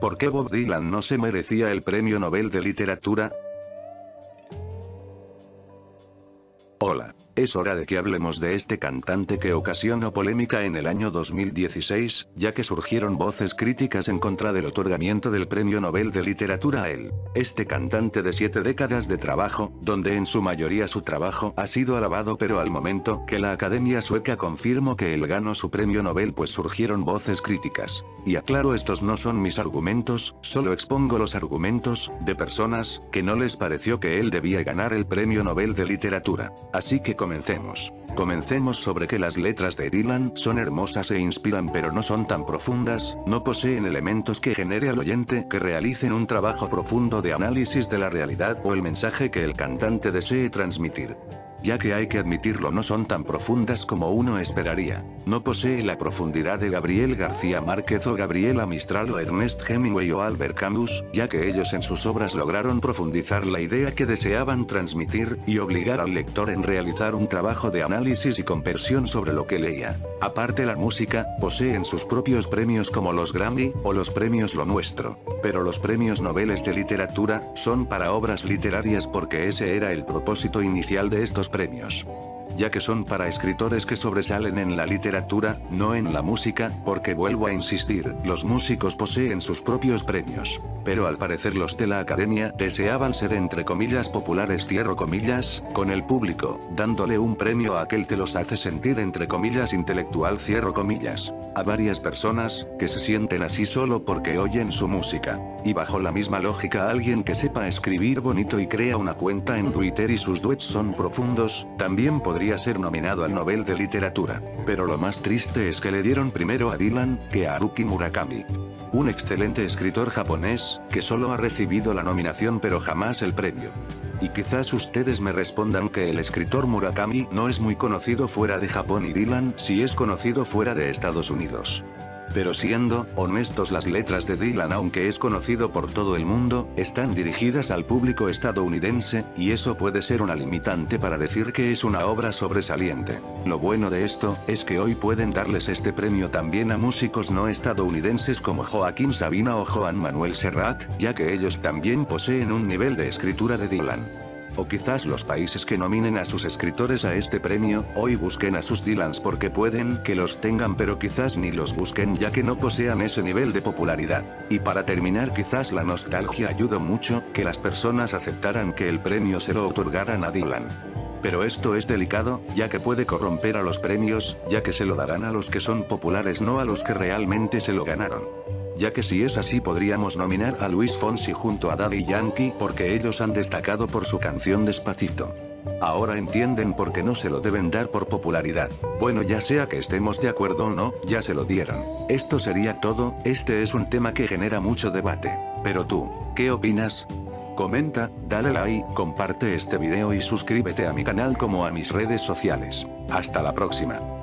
¿Por qué Bob Dylan no se merecía el premio Nobel de Literatura? Hola. Es hora de que hablemos de este cantante que ocasionó polémica en el año 2016, ya que surgieron voces críticas en contra del otorgamiento del Premio Nobel de Literatura a él. Este cantante de siete décadas de trabajo, donde en su mayoría su trabajo ha sido alabado pero al momento que la Academia Sueca confirmó que él ganó su Premio Nobel pues surgieron voces críticas. Y aclaro estos no son mis argumentos, solo expongo los argumentos, de personas, que no les pareció que él debía ganar el Premio Nobel de Literatura. Así que comencemos. Comencemos sobre que las letras de Dylan son hermosas e inspiran pero no son tan profundas, no poseen elementos que genere al oyente que realicen un trabajo profundo de análisis de la realidad o el mensaje que el cantante desee transmitir ya que hay que admitirlo no son tan profundas como uno esperaría. No posee la profundidad de Gabriel García Márquez o Gabriela Mistral o Ernest Hemingway o Albert Camus, ya que ellos en sus obras lograron profundizar la idea que deseaban transmitir, y obligar al lector en realizar un trabajo de análisis y conversión sobre lo que leía. Aparte la música, poseen sus propios premios como los Grammy, o los premios Lo Nuestro. Pero los premios Nobeles de Literatura, son para obras literarias porque ese era el propósito inicial de estos premios ya que son para escritores que sobresalen en la literatura, no en la música, porque vuelvo a insistir, los músicos poseen sus propios premios. Pero al parecer los de la academia deseaban ser entre comillas populares cierro comillas, con el público, dándole un premio a aquel que los hace sentir entre comillas intelectual cierro comillas. A varias personas, que se sienten así solo porque oyen su música. Y bajo la misma lógica alguien que sepa escribir bonito y crea una cuenta en Twitter y sus duets son profundos, también podría ser nominado al Nobel de Literatura. Pero lo más triste es que le dieron primero a Dylan, que a Haruki Murakami. Un excelente escritor japonés, que solo ha recibido la nominación pero jamás el premio. Y quizás ustedes me respondan que el escritor Murakami no es muy conocido fuera de Japón y Dylan si es conocido fuera de Estados Unidos. Pero siendo honestos las letras de Dylan aunque es conocido por todo el mundo, están dirigidas al público estadounidense, y eso puede ser una limitante para decir que es una obra sobresaliente. Lo bueno de esto, es que hoy pueden darles este premio también a músicos no estadounidenses como Joaquín Sabina o Joan Manuel Serrat, ya que ellos también poseen un nivel de escritura de Dylan. O quizás los países que nominen a sus escritores a este premio, hoy busquen a sus Dylans porque pueden que los tengan pero quizás ni los busquen ya que no posean ese nivel de popularidad. Y para terminar quizás la nostalgia ayudó mucho, que las personas aceptaran que el premio se lo otorgaran a Dylan. Pero esto es delicado, ya que puede corromper a los premios, ya que se lo darán a los que son populares no a los que realmente se lo ganaron ya que si es así podríamos nominar a Luis Fonsi junto a Daddy Yankee porque ellos han destacado por su canción Despacito. Ahora entienden por qué no se lo deben dar por popularidad. Bueno ya sea que estemos de acuerdo o no, ya se lo dieron. Esto sería todo, este es un tema que genera mucho debate. Pero tú, ¿qué opinas? Comenta, dale like, comparte este video y suscríbete a mi canal como a mis redes sociales. Hasta la próxima.